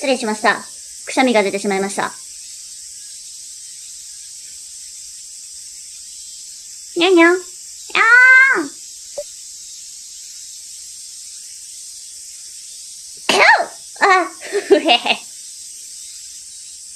失礼しました。くしゃみが出てしまいました。にゃにゃん。あーあ、ふへへ。